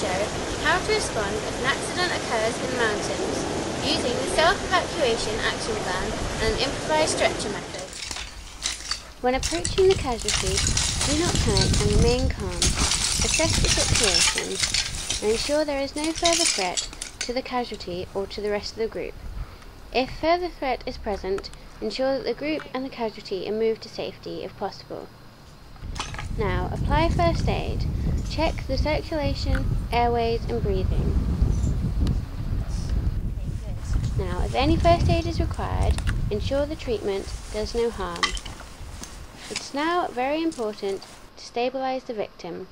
to respond if an accident occurs in the mountains using the self-evacuation action plan and an improvised stretcher method. When approaching the casualty, do not panic and remain calm. Assess the situation and ensure there is no further threat to the casualty or to the rest of the group. If further threat is present, ensure that the group and the casualty are moved to safety if possible. Now, apply first aid. Check the circulation, airways and breathing. Now, if any first aid is required, ensure the treatment does no harm. It's now very important to stabilise the victim,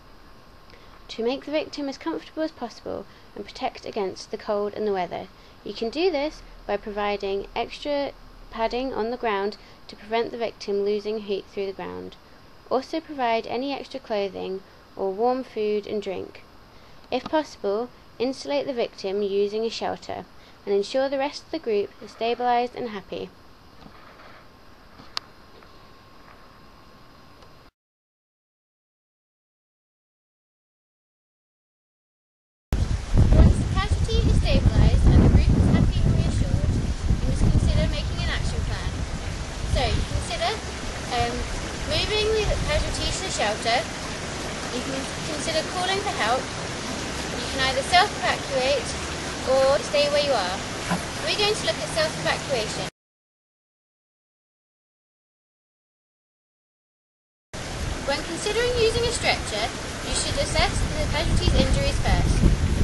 to make the victim as comfortable as possible and protect against the cold and the weather. You can do this by providing extra padding on the ground to prevent the victim losing heat through the ground. Also provide any extra clothing or warm food and drink. If possible, insulate the victim using a shelter and ensure the rest of the group is stabilised and happy. Once the casualty is stabilised and the group is happy and reassured, you must consider making an action plan. So, you consider um, moving the casualty to the shelter, you can consider calling for help, you can either self-evacuate or stay where you are. We're going to look at self-evacuation. When considering using a stretcher, you should assess the casualty's injuries first.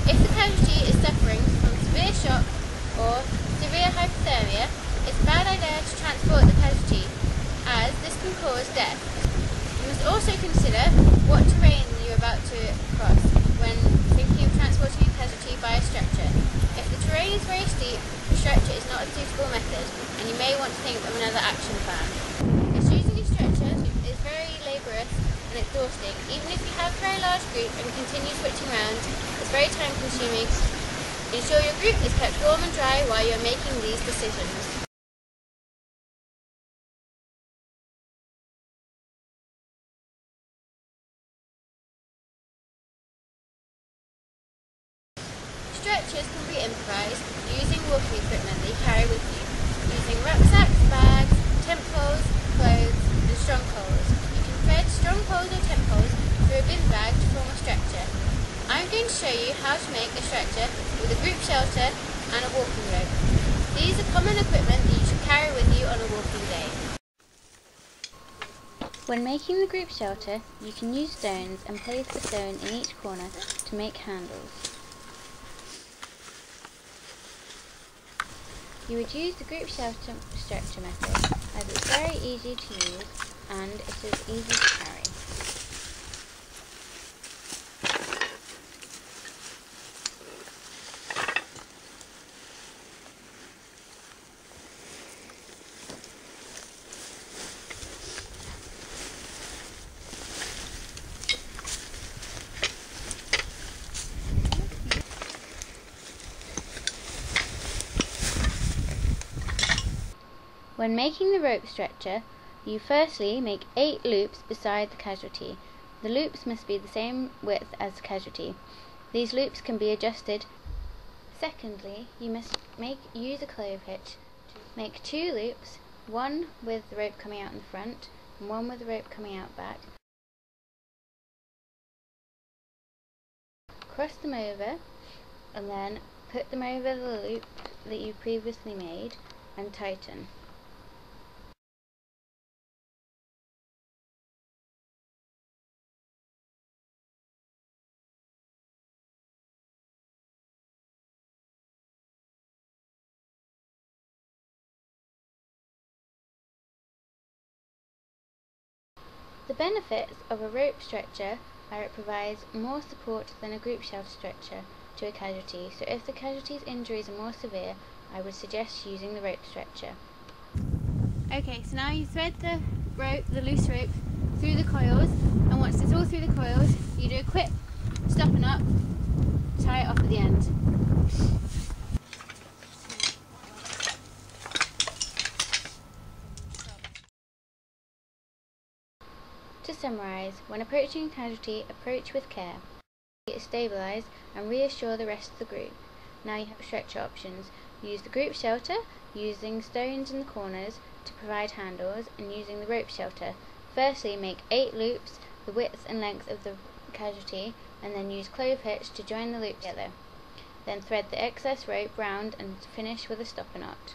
If the casualty is suffering from severe shock or severe hypothermia, it's a bad idea to transport the casualty, as this can cause death. You must also consider what terrain you're about to cross when thinking of transporting a casualty by a stretcher. If the terrain is very steep, the stretcher is not a suitable method, and you may want to think of another action plan. As using a stretcher is very laborious and exhausting. Even if you have a very large group and continue switching around, it's very time consuming. Ensure your group is kept warm and dry while you're making these decisions. Improvised using walking equipment that you carry with you, using rucksacks, bags, tent poles, clothes, and strong poles. You can thread strong poles or tent poles through a bin bag to form a stretcher. I'm going to show you how to make a stretcher with a group shelter and a walking rope. These are common equipment that you should carry with you on a walking day. When making the group shelter, you can use stones and place the stone in each corner to make handles. You would use the group stretcher method as it's very easy to use and it is easy to carry. When making the rope stretcher, you firstly make 8 loops beside the casualty. The loops must be the same width as the casualty. These loops can be adjusted. Secondly, you must make use a clove hitch. Make two loops, one with the rope coming out in the front and one with the rope coming out back. Cross them over and then put them over the loop that you previously made and tighten. The benefits of a rope stretcher are it provides more support than a group shelter stretcher to a casualty, so if the casualty's injuries are more severe, I would suggest using the rope stretcher. Okay, so now you thread the rope, the loose rope, through the coils, and once it's all through the coils, you do a quick stop and up, tie it off at the end. To summarise, when approaching a casualty, approach with care. Stabilise and reassure the rest of the group. Now you have stretcher options. Use the group shelter, using stones in the corners to provide handles, and using the rope shelter. Firstly, make 8 loops, the width and length of the casualty, and then use clove hitch to join the loops together. Then thread the excess rope round and finish with a stopper knot.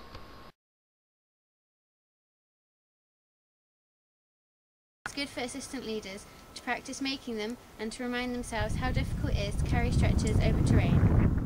It's good for assistant leaders to practice making them and to remind themselves how difficult it is to carry stretchers over terrain.